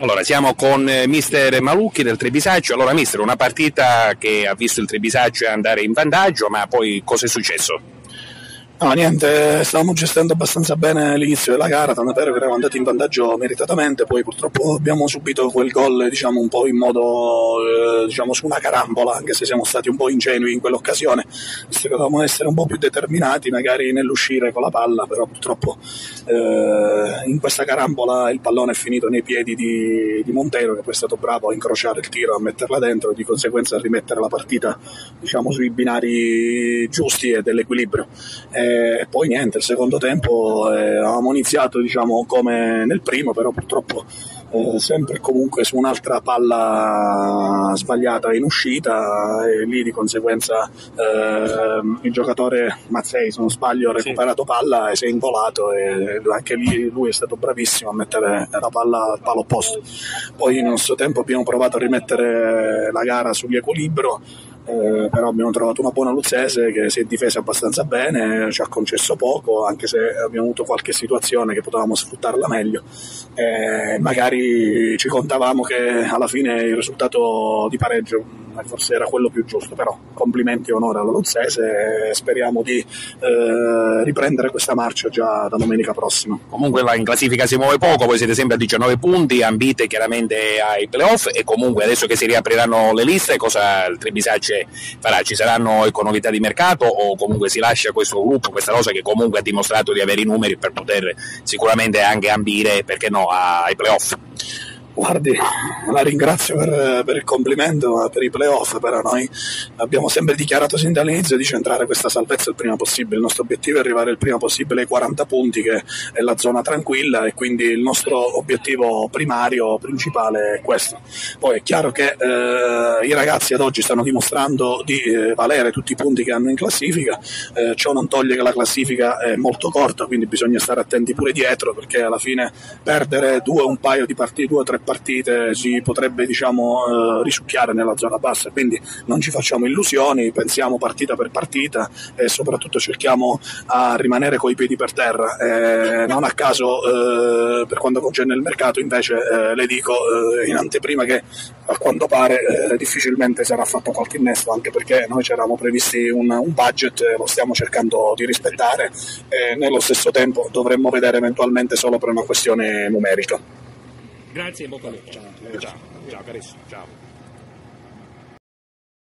Allora, siamo con eh, mister Malucchi del Trebisaccio. Allora, mister, una partita che ha visto il Trebisaccio andare in vantaggio, ma poi cosa è successo? No, niente, stavamo gestendo abbastanza bene l'inizio della gara, tanto vero che eravamo andati in vantaggio meritatamente, poi purtroppo abbiamo subito quel gol diciamo, un po' in modo, eh, diciamo, su una carambola, anche se siamo stati un po' ingenui in quell'occasione, visto che dovevamo essere un po' più determinati magari nell'uscire con la palla, però purtroppo eh, in questa carambola il pallone è finito nei piedi di, di, Montero, che poi è stato bravo a incrociare il tiro, a metterla dentro e di conseguenza a rimettere la partita diciamo, sui binari giusti e dell'equilibrio. Eh, e poi niente, il secondo tempo eh, avevamo iniziato diciamo come nel primo, però purtroppo eh, sempre comunque su un'altra palla sbagliata in uscita e lì di conseguenza eh, il giocatore Mazzei se non sbaglio ha recuperato palla e si è involato e anche lì lui è stato bravissimo a mettere la palla al palo opposto. Poi nel nostro tempo abbiamo provato a rimettere la gara sull'equilibrio eh, però abbiamo trovato una buona Luzzese che si è difesa abbastanza bene, ci ha concesso poco, anche se abbiamo avuto qualche situazione che potevamo sfruttarla meglio. Eh, magari ci contavamo che alla fine il risultato di pareggio forse era quello più giusto, però complimenti e onore alla Luzzese e speriamo di eh, riprendere questa marcia già da domenica prossima. Comunque in classifica si muove poco, voi siete sempre a 19 punti, ambite chiaramente ai playoff e comunque adesso che si riapriranno le liste cosa il Trebisacce farà? Ci saranno novità di mercato o comunque si lascia questo gruppo, questa rosa che comunque ha dimostrato di avere i numeri per poter sicuramente anche ambire, perché no, ai playoff? Guardi, la ringrazio per, per, il complimento, per i playoff, però noi abbiamo sempre dichiarato sin dall'inizio di centrare questa salvezza il prima possibile. Il nostro obiettivo è arrivare il prima possibile ai 40 punti, che è la zona tranquilla, e quindi il nostro obiettivo primario, principale è questo. Poi è chiaro che eh, i ragazzi ad oggi stanno dimostrando di eh, valere tutti i punti che hanno in classifica, eh, ciò non toglie che la classifica è molto corta, quindi bisogna stare attenti pure dietro, perché alla fine perdere due, un paio di partite, due o tre partite si potrebbe diciamo, eh, risucchiare nella zona bassa, quindi non ci facciamo illusioni, pensiamo partita per partita e soprattutto cerchiamo a rimanere coi piedi per terra. Eh, non a caso eh, per quanto concerne il mercato invece eh, le dico eh, in anteprima che a quanto pare eh, difficilmente sarà fatto qualche innesto anche perché noi ci eravamo previsti un, un budget, lo stiamo cercando di rispettare e nello stesso tempo dovremmo vedere eventualmente solo per una questione numerica. Grazie e bocca al lupo. Ciao, ciao, ciao carissimo, ciao.